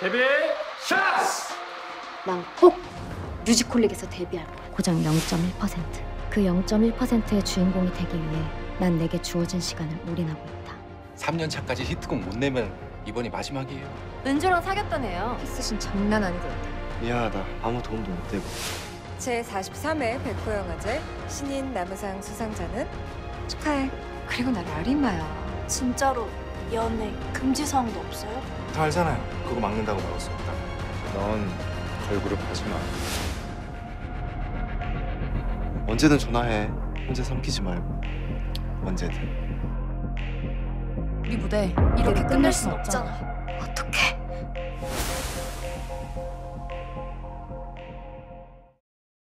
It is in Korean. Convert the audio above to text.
데뷔 샷! 난꼭 뮤지컬릭에서 데뷔할 거야. 고작 0.1%. 그 0.1%의 주인공이 되기 위해 난 내게 주어진 시간을 올인하고 있다. 3년 차까지 히트곡 못 내면 이번이 마지막이에요. 은주랑 사귀었다네요. 키스신 장난 아니던데. 미안하다. 아무 도움도 못 되고. 제43회 백호 영화제 신인 남우상 수상자는 축하해. 그리고 나를 아리마야. 진짜로 연애 금지 사항도 없어요? 다 알잖아요. 그거 막는다고 막았습니다. 넌 걸그룹 하지 마. 언제든 전화해. 혼자 삼키지 말고. 언제든. 우리 무대 이렇게 끝낼 순 없잖아.